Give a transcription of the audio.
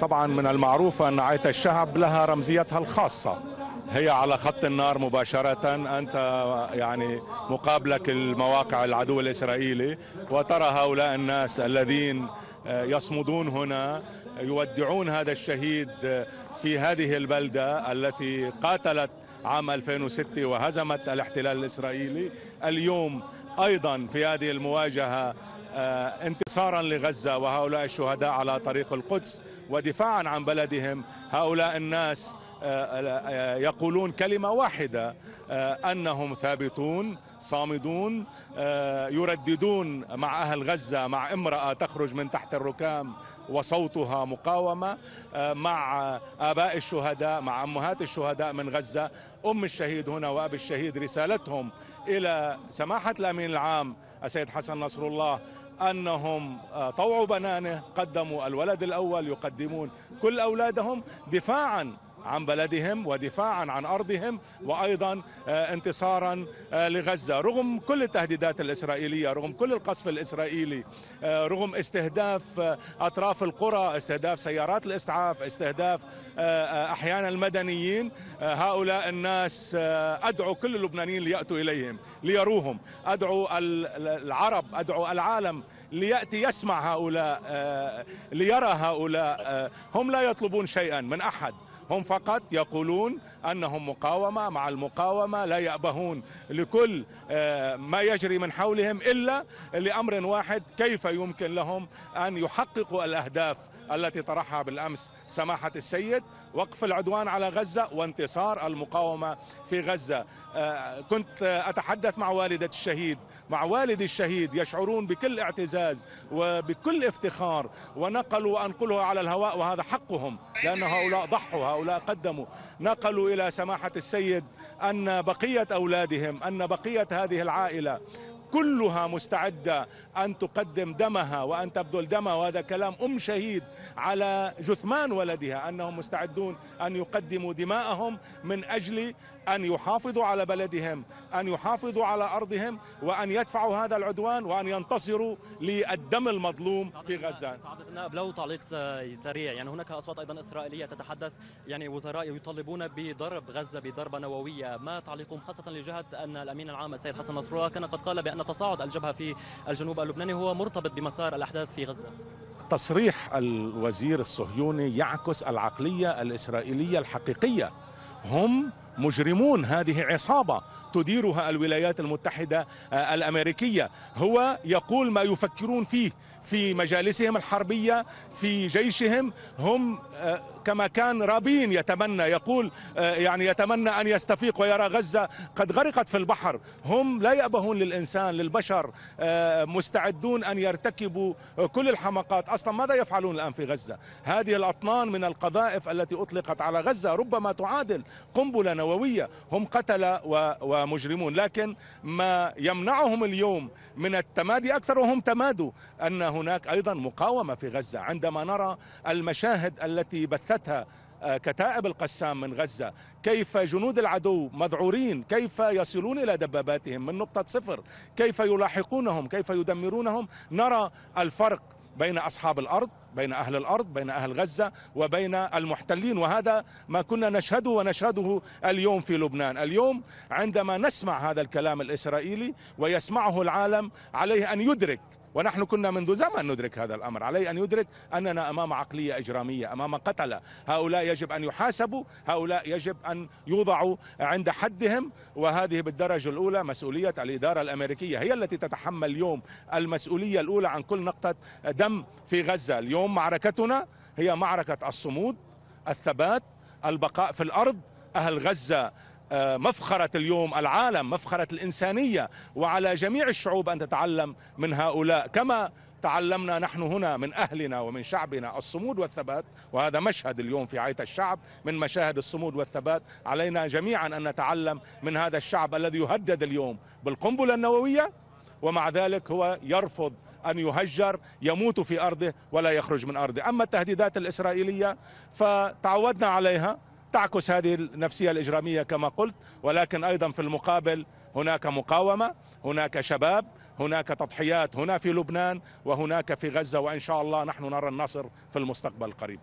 طبعا من المعروف أن عيت الشعب لها رمزيتها الخاصة. هي على خط النار مباشرة. أنت يعني مقابلك المواقع العدو الإسرائيلي. وترى هؤلاء الناس الذين يصمدون هنا يودعون هذا الشهيد في هذه البلدة التي قاتلت عام 2006 وهزمت الاحتلال الإسرائيلي. اليوم أيضا في هذه المواجهة انتصارا لغزة وهؤلاء الشهداء على طريق القدس ودفاعا عن بلدهم. هؤلاء الناس يقولون كلمة واحدة أنهم ثابتون صامدون يرددون مع أهل غزة مع امرأة تخرج من تحت الركام وصوتها مقاومة مع آباء الشهداء مع أمهات الشهداء من غزة. أم الشهيد هنا وأب الشهيد رسالتهم إلى سماحة الأمين العام السيد حسن نصر الله. أنهم طوعوا بنانه قدموا الولد الأول يقدمون كل أولادهم دفاعا عن بلدهم ودفاعا عن أرضهم وأيضا انتصارا لغزة. رغم كل التهديدات الإسرائيلية رغم كل القصف الإسرائيلي رغم استهداف أطراف القرى استهداف سيارات الإسعاف استهداف أحيانا المدنيين هؤلاء الناس أدعو كل اللبنانيين ليأتوا إليهم ليروهم. أدعو العرب أدعو العالم ليأتي يسمع هؤلاء ليرى هؤلاء هم لا يطلبون شيئا من أحد. هم فقط يقولون أنهم مقاومة مع المقاومة لا يأبهون لكل ما يجري من حولهم إلا لأمر واحد كيف يمكن لهم أن يحققوا الأهداف التي طرحها بالأمس سماحة السيد؟ وقف العدوان على غزة وانتصار المقاومة في غزة. كنت أتحدث مع والدة الشهيد. مع والد الشهيد يشعرون بكل اعتزاز وبكل افتخار ونقلوا وانقلوا على الهواء وهذا حقهم لأن هؤلاء ضحوا هؤلاء قدموا. نقلوا إلى سماحة السيد أن بقية أولادهم أن بقية هذه العائلة كلها مستعدة أن تقدم دمها وأن تبذل دمها. وهذا كلام أم شهيد على جثمان ولدها أنهم مستعدون أن يقدموا دماءهم من أجل أن يحافظوا على بلدهم أن يحافظوا على أرضهم وأن يدفعوا هذا العدوان وأن ينتصروا للدم المظلوم في غزة. سعادة النائب لو تعليق سريع. يعني هناك أصوات أيضا إسرائيلية تتحدث يعني وزراء يطالبون بضرب غزة بضربة نووية. ما تعليقهم خاصة لجهة أن الأمين العام السيد حسن نصر الله كان قد قال بأن تصاعد الجبهة في الجنوب اللبناني هو مرتبط بمسار الأحداث في غزة. تصريح الوزير الصهيوني يعكس العقلية الإسرائيلية الحقيقية. هم مجرمون هذه عصابة تديرها الولايات المتحدة الأمريكية. هو يقول ما يفكرون فيه في مجالسهم الحربية في جيشهم. هم كما كان رابين يتمنى يقول يعني يتمنى أن يستفيق ويرى غزة قد غرقت في البحر. هم لا يأبهون للإنسان للبشر مستعدون أن يرتكبوا كل الحماقات. أصلا ماذا يفعلون الآن في غزة؟ هذه الأطنان من القذائف التي أطلقت على غزة ربما تعادل قنبلة نووية هم قتلة ومجرمون. لكن ما يمنعهم اليوم من التمادي أكثر وهم تمادوا أن هناك أيضا مقاومة في غزة. عندما نرى المشاهد التي بثتها كتائب القسام من غزة كيف جنود العدو مذعورين كيف يصلون إلى دباباتهم من نقطة صفر كيف يلاحقونهم كيف يدمرونهم نرى الفرق بين أصحاب الأرض بين أهل الأرض بين أهل غزة وبين المحتلين. وهذا ما كنا نشهده ونشهده اليوم في لبنان. اليوم عندما نسمع هذا الكلام الإسرائيلي ويسمعه العالم عليه أن يدرك ونحن كنا منذ زمن ندرك هذا الأمر، عليه أن يدرك أننا أمام عقلية إجرامية، أمام قتلة، هؤلاء يجب أن يحاسبوا، هؤلاء يجب أن يوضعوا عند حدهم وهذه بالدرجة الأولى مسؤولية الإدارة الأمريكية، هي التي تتحمل اليوم المسؤولية الأولى عن كل نقطة دم في غزة، اليوم معركتنا هي معركة الصمود، الثبات، البقاء في الأرض، أهل غزة. مفخرة اليوم العالم مفخرة الإنسانية وعلى جميع الشعوب أن تتعلم من هؤلاء. كما تعلمنا نحن هنا من أهلنا ومن شعبنا الصمود والثبات وهذا مشهد اليوم في عيت الشعب من مشاهد الصمود والثبات. علينا جميعا أن نتعلم من هذا الشعب الذي يهدد اليوم بالقنبلة النووية ومع ذلك هو يرفض أن يهجر يموت في أرضه ولا يخرج من أرضه. أما التهديدات الإسرائيلية فتعودنا عليها. تعكس هذه النفسية الإجرامية كما قلت ولكن أيضا في المقابل هناك مقاومة هناك شباب هناك تضحيات هنا في لبنان وهناك في غزة وإن شاء الله نحن نرى النصر في المستقبل القريب.